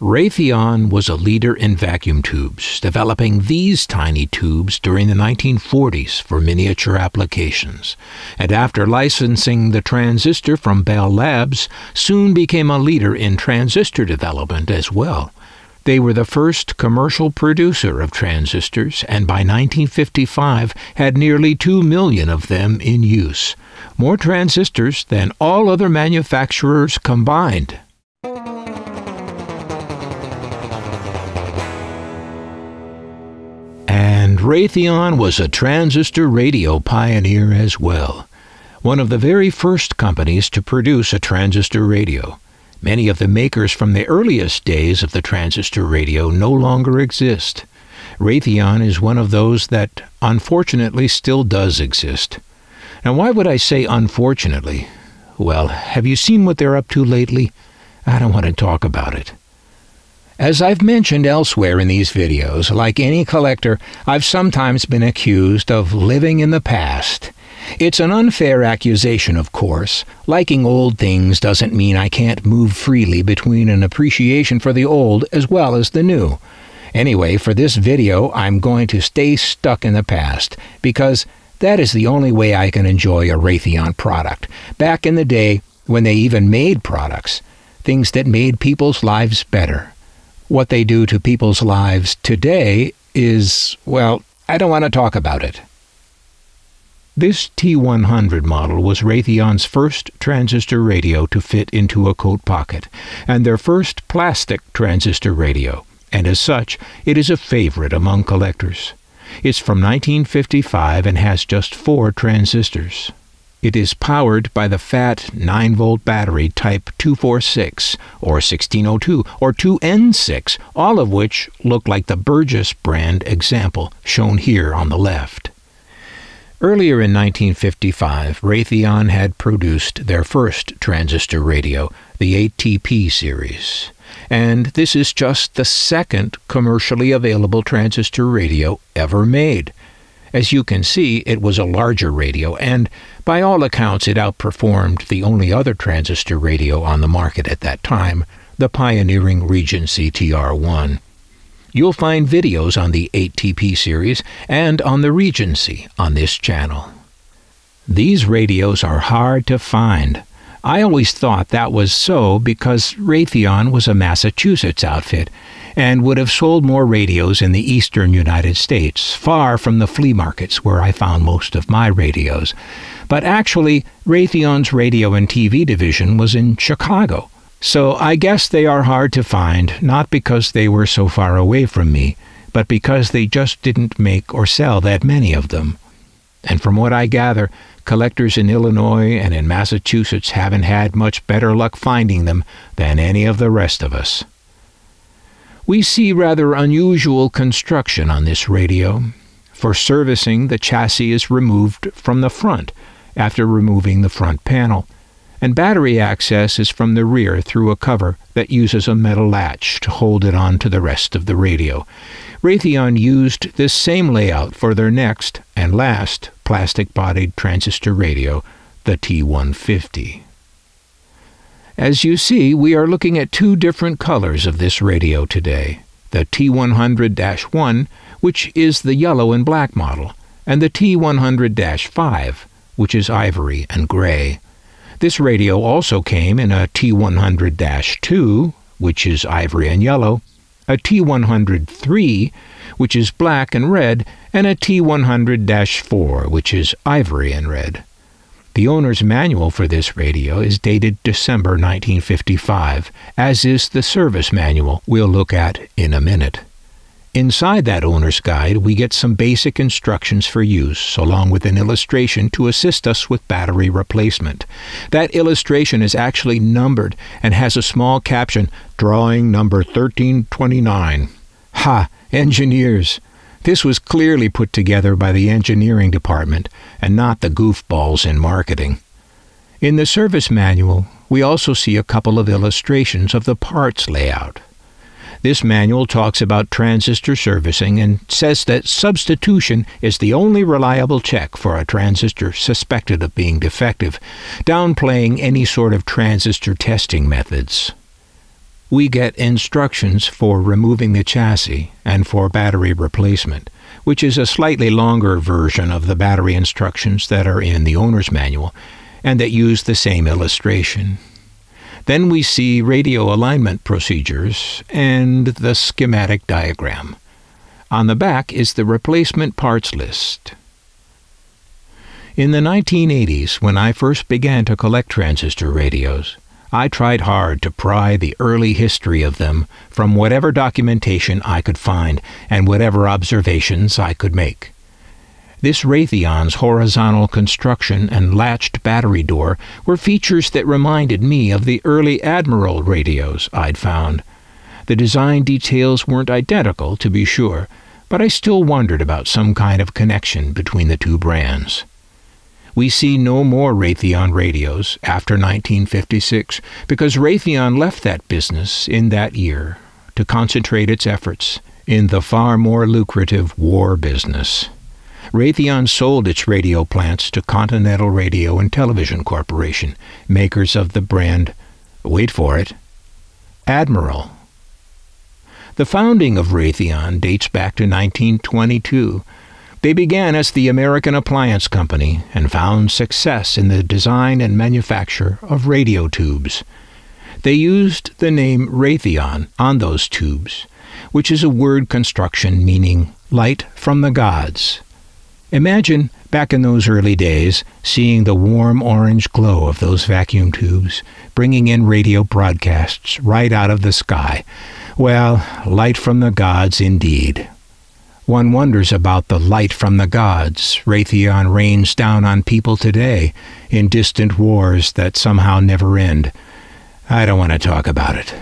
Raytheon was a leader in vacuum tubes, developing these tiny tubes during the 1940s for miniature applications, and after licensing the transistor from Bell Labs, soon became a leader in transistor development as well. They were the first commercial producer of transistors, and by 1955 had nearly 2 million of them in use, more transistors than all other manufacturers combined. Raytheon was a transistor radio pioneer as well, one of the very first companies to produce a transistor radio. Many of the makers from the earliest days of the transistor radio no longer exist. Raytheon is one of those that unfortunately still does exist. Now, why would I say unfortunately? Well, have you seen what they're up to lately? I don't want to talk about it. As I've mentioned elsewhere in these videos, like any collector, I've sometimes been accused of living in the past. It's an unfair accusation, of course. Liking old things doesn't mean I can't move freely between an appreciation for the old as well as the new. Anyway, for this video, I'm going to stay stuck in the past, because that is the only way I can enjoy a Raytheon product. Back in the day, when they even made products, things that made people's lives better what they do to people's lives today is, well, I don't want to talk about it. This T100 model was Raytheon's first transistor radio to fit into a coat pocket, and their first plastic transistor radio, and as such, it is a favorite among collectors. It's from 1955 and has just four transistors. It is powered by the fat 9 volt battery type 246 or 1602 or 2N6, all of which look like the Burgess brand example shown here on the left. Earlier in 1955, Raytheon had produced their first transistor radio, the 8TP series. And this is just the second commercially available transistor radio ever made. As you can see, it was a larger radio, and by all accounts, it outperformed the only other transistor radio on the market at that time, the pioneering Regency TR1. You'll find videos on the 8TP series and on the Regency on this channel. These radios are hard to find. I always thought that was so because Raytheon was a Massachusetts outfit and would have sold more radios in the eastern United States, far from the flea markets where I found most of my radios. But actually, Raytheon's radio and TV division was in Chicago. So I guess they are hard to find, not because they were so far away from me, but because they just didn't make or sell that many of them. And from what I gather, collectors in Illinois and in Massachusetts haven't had much better luck finding them than any of the rest of us. We see rather unusual construction on this radio. For servicing, the chassis is removed from the front after removing the front panel, and battery access is from the rear through a cover that uses a metal latch to hold it on to the rest of the radio. Raytheon used this same layout for their next and last plastic bodied transistor radio, the T150. As you see, we are looking at two different colors of this radio today the T100 1, which is the yellow and black model, and the T100 5, which is ivory and gray. This radio also came in a T100 2, which is ivory and yellow, a T100 3, which is black and red, and a T100 4, which is ivory and red. The owner's manual for this radio is dated December 1955, as is the service manual we'll look at in a minute. Inside that owner's guide, we get some basic instructions for use, along with an illustration to assist us with battery replacement. That illustration is actually numbered and has a small caption, Drawing number 1329. Ha! Engineers! This was clearly put together by the engineering department and not the goofballs in marketing. In the service manual, we also see a couple of illustrations of the parts layout. This manual talks about transistor servicing and says that substitution is the only reliable check for a transistor suspected of being defective, downplaying any sort of transistor testing methods. we get instructions for removing the chassis and for battery replacement, which is a slightly longer version of the battery instructions that are in the owner's manual and that use the same illustration. Then we see radio alignment procedures and the schematic diagram. On the back is the replacement parts list. In the 1980s, when I first began to collect transistor radios, I tried hard to pry the early history of them from whatever documentation I could find and whatever observations I could make. This Raytheon's horizontal construction and latched battery door were features that reminded me of the early Admiral radios I'd found. The design details weren't identical, to be sure, but I still wondered about some kind of connection between the two brands. We see no more Raytheon radios after 1956 because Raytheon left that business in that year to concentrate its efforts in the far more lucrative war business. Raytheon sold its radio plants to Continental Radio and Television Corporation, makers of the brand, wait for it, Admiral. The founding of Raytheon dates back to 1922 they began as the American Appliance Company and found success in the design and manufacture of radio tubes. They used the name Raytheon on those tubes, which is a word construction meaning light from the gods. Imagine, back in those early days, seeing the warm orange glow of those vacuum tubes, bringing in radio broadcasts right out of the sky. Well, light from the gods indeed. One wonders about the light from the gods Raytheon rains down on people today in distant wars that somehow never end. I don't want to talk about it.